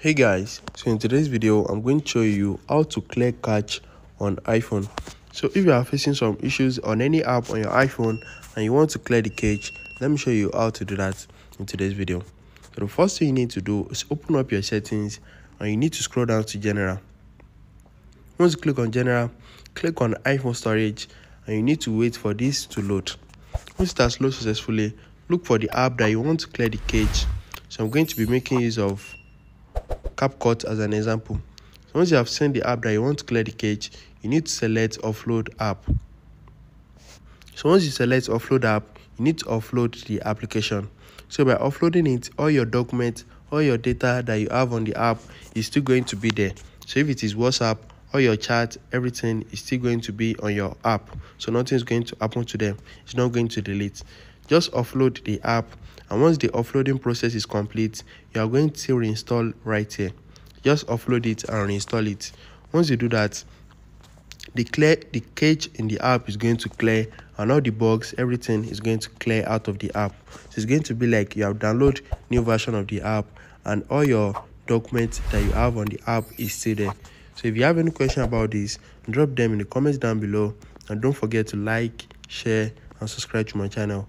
hey guys so in today's video i'm going to show you how to clear cache on iphone. So if you are facing some issues on any app on your iphone and you want to clear the cache let me show you how to do that in today's video. So the first thing you need to do is open up your settings and you need to scroll down to general. Once you click on general click on iphone storage and you need to wait for this to load. Once it has loaded successfully look for the app that you want to clear the cache. So i'm going to be making use of CapCut as an example. So once you have sent the app that you want to clear the cache, you need to select offload app. So once you select offload app, you need to offload the application. So by offloading it, all your documents, all your data that you have on the app is still going to be there. So if it is WhatsApp, all your chat, everything is still going to be on your app. So nothing is going to happen to them. It's not going to delete. Just offload the app and once the offloading process is complete, you are going to reinstall right here. Just offload it and reinstall it. Once you do that, the clear the cache in the app is going to clear and all the bugs everything is going to clear out of the app so it's going to be like you have download new version of the app and all your documents that you have on the app is still there so if you have any question about this drop them in the comments down below and don't forget to like share and subscribe to my channel